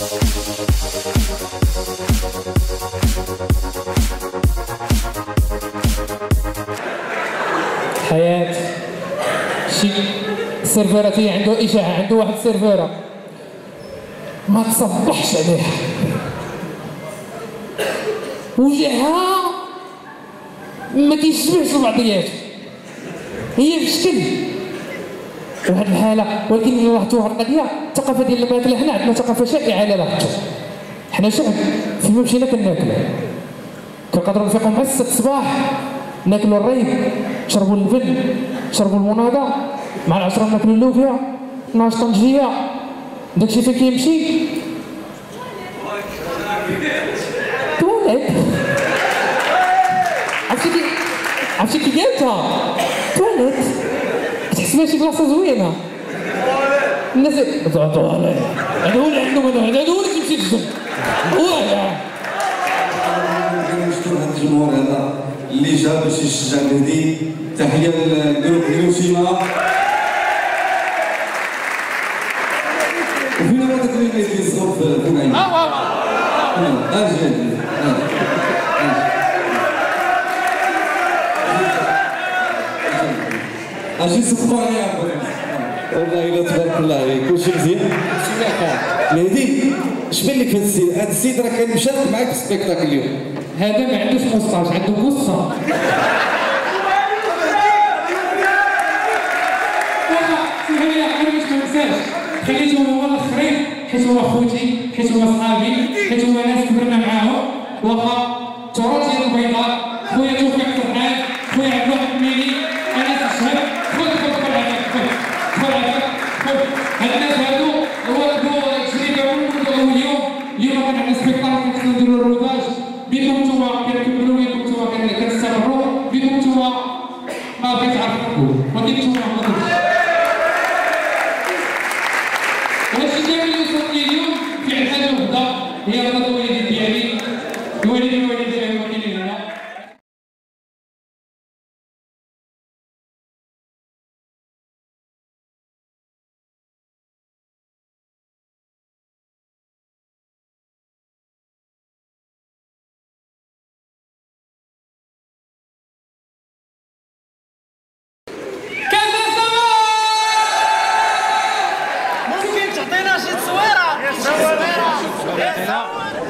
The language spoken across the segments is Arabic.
حياة. شي سيرفيرة فيه عنده إشاعة عنده واحد السيرفيرة ما تصبحش عليها. وجهها ما كيشبهش بعضياته هي في شكل. واحد الحالة ولكن واحد القضية الثقافة ديال الماكلة حنا عندنا ثقافة شائعة على لاحظتوا حنا شعب فيما مشينا كناكلو كنقدروا نفيقوا مع الست الصباح ناكلوا الريب نشربوا اللبن نشربوا المناضة مع العشرة ناكلوا اللوبيا ناش طنجية داكشي فين كيمشي؟ تواليت. عرفتي كي عرفتي كي قالتها؟ بها شي بلاصة زوينة الناس تواليت هذا هو اللي عندهم هذا هو اللي كيمشي للجنب هو هذا نشكر هذا الجمهور هذا اللي جا باش يشجع مهدي تحيه لل groupe هيروشيما وفينا ما تكريم مهدي الصوت فين عيني آه آه آه والله الا تبارك الله عليك. كلشي مزيان مهدي اش بان لك هذا السيد؟ هذا السيد راه كان مشارك معاك في السبيكتاكل اليوم. هذا ما عندوش مستاج عنده ننساش خليته هو الاخرين حيت هو خوتي حيت هو صحابي حيت هو ناس كبرنا معاهم. واخا التراث ديال البيضاء خويا توفيق فرحان خويا عبد الواحد الميلي أنا تشهد خذ خذ خذ هذاك خذ خذ هذاك خذ هاد الناس هادو ولدوا تجربه ولدوا اليوم اليوم كان عندنا سبيكتاكل خصنا نديروا الروداج بكم نتوما كنكملوا بكم نتوما كنستمروا بكم نتوما ما بغيت عرفتكم ولكن نتوما ما قدرتش واش دائما اللي وصلني اليوم في عند حاجة وحده هي رضا الوالدين ديالي الوالدين والوالدين ديالي كاينين هنا كذا سما ممكن تعطينا شي تصويره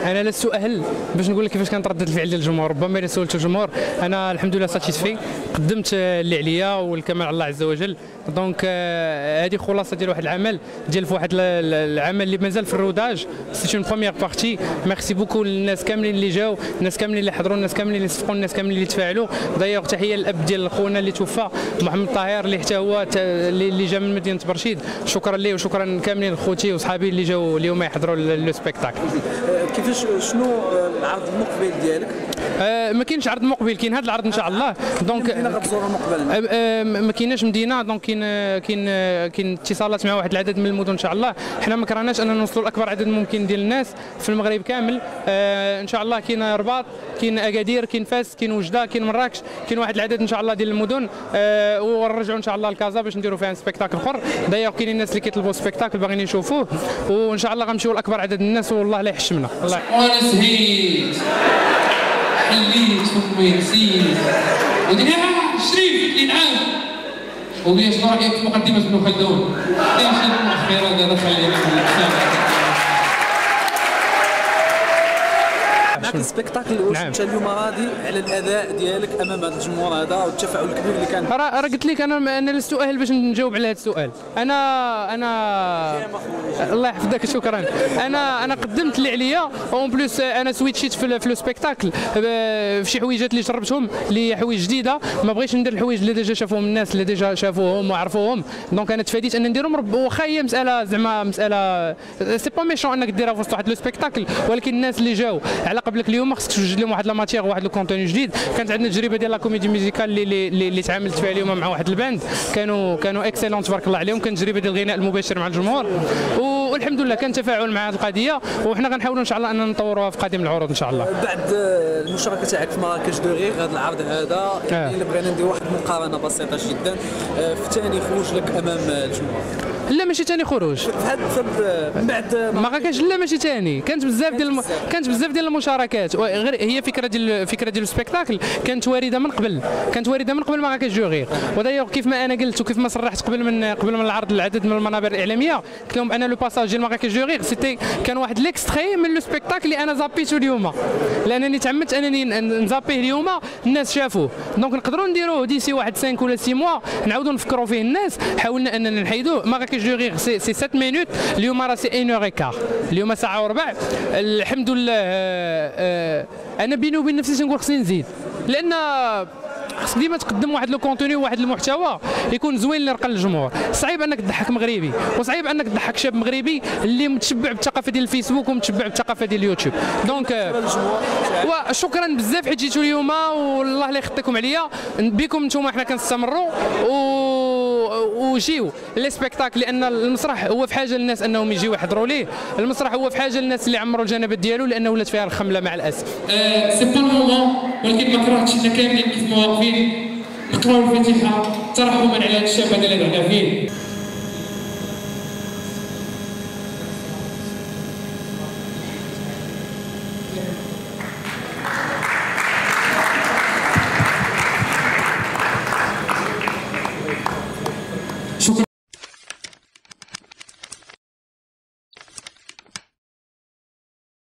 أنا لست أهل باش نقول لك كيفاش كانت رده الفعل ديال الجمهور ربما إلا سولت الجمهور أنا الحمد لله satisfait قدمت اللي عليا والكمال على الله عز وجل. donc آه، هذه خلاصة ديال واحد العمل ديال في واحد ال- ال- العمل اللي مازال في ال rodage. c'est une première partie merci beaucoup للناس كاملين اللي جاو الناس كاملين اللي حضروا الناس كاملين اللي صفقوا الناس كاملين اللي تفاعلوا. دايوغ تحية للأب ديال خونا اللي توفى محمد طاهر اللي حتى هو اللي جا من مدينة برشيد. شكرا ليه وشكرا كاملين خوتي وصحابي اللي جاو اليوم يحضروا le spectacle كيفاش شنو العرض المقبل ديالك؟ آه، ما كاينش عرض مقبل كاين هذا العرض إن شاء الله. donc مدينة غتزورها مقبلا آه، آه، ما كايناش مدينة donc كاين كاين كاين اتصالات مع واحد العدد من المدن إن شاء الله. حنا ما كرهناش أننا نوصلوا لأكبر عدد ممكن ديال الناس في المغرب كامل. آه، إن شاء الله كاين الرباط كاين أكادير كاين فاس كاين وجدة كاين مراكش كاين واحد العدد إن شاء الله ديال المدن. آه، ونرجعوا إن شاء الله لكازا باش نديروا فيها spectacle أخر. d'ailleurs كاينين الناس اللي كيطلبوا spectacle باغيين يشوفوه. وإن شاء الله غنمشيو لأكبر عدد الناس والله لا يحشمنا. الله وأنا سهيت حليت فمي نسيت ودنيا شريف نعام ولي شنو رأيك في مقدمة ابن خلدون؟ ليش الاخيره هذا خلينا معك ال spectacle واش نعم. انت اليوم راضي على الأداء ديالك أمام هذا الجمهور هذا والتفاعل الكبير اللي كان. راه قلت لك أنا أنا لست أهل باش نجاوب على هذا السؤال. أنا أنا الله يحفظك شكرا. أنا أنا قدمت اللي عليا en plus أنا switch يت في, le spectacle في شي حويجات اللي جربتهم اللي هي حوايج جديدة. ما بغيتش ندير الحوايج اللي déjà شافوهم الناس اللي déjà شافوهم وعرفوهم. donc أنا تفاديت ان نديرهم. واخا هي مساله زعما مساله c'est pas méchant أنك ديرها في وسط واحد le spectacle ولكن الناس اللي جاو على قبلك اليوم خصك توجد لهم واحد la matière واحد le contenu جديد. كانت عندنا تجربة ديال la comédie musicale اللي, اللي, اللي تعاملت فيها اليوم مع واحد ال band. كانوا كانوا excellents تبارك الله عليهم. كانت تجربة ديال الغناء المباشر مع الجمهور. و- والحمد لله كان تفاعل مع هذه القضية وحنا غنحاولوا إن شاء الله أن نطوروها في قادم العروض إن شاء الله. بعد المشاركة تاعك في Marrakech du Rire هذا العرض هذا يعني آه. بغينا ندير واحد المقارنة بسيطة جدا آه، في ثاني خروج لك أمام الجمهور. لا ماشي ثاني خروج. بعد ما كانش لا ماشي ثاني كانت بزاف ديال الم... كانت بزاف. ديال المشاركات. غير هي فكرة ديال فكرة ديال ال spectacle. كانت واردة من قبل. كانت واردة من قبل ما كتجوغي ودايوغ كيف ما أنا قلت وكيف ما صرحت قبل من قبل من العرض العدد من المنابر الإعلامية قلت لهم أنا le passage ديال Marrakech du Rire c'était كان واحد l'extrait من le spectacle اللي أنا zapp يتو اليوم. لأنني تعمدت أنني ن zapp يه اليوم. الناس شافوه. donc نقدروا نديروه d'ici واحد 5 ولا 6 mois. نعاودوا نفكروا فيه الناس. حاولنا أننا نحيدوه. ماكا جوغي c'est c'est 7 minutes. اليوم راه c'est 1 heure quart اليوم ساعة وربع. الحمد لله آه، آه، أنا بيني وبين نفسي تنقول خصني نزيد. لأن خصك ديما تقدم واحد le contenu واحد المحتوى يكون زوين اللي يرقى للجمهور. صعيب انك تضحك مغربي وصعيب انك تضحك شاب مغربي اللي متشبع بالثقافه ديال الفيسبوك ومتشبع بالثقافه ديال اليوتيوب donc وشكرا بزاف حيت جيتوا اليوم والله لا يخطيكم عليا. بكم نتوما حنا كنستمروا و... وجيو les spectacles لأن المسرح هو في حاجة للناس أنهم يجيو يحضروا ليه. المسرح هو في حاجة للناس اللي عمروا الجنبات ديالو لأنه ولات فيها الخملة مع الأسف. c'est pas le moment ولكن ما كرهتش ان كاملين كيف ما واقفين نقراو الفاتحه ترحما على هذا الشاب هذا اللي رحنا فيه.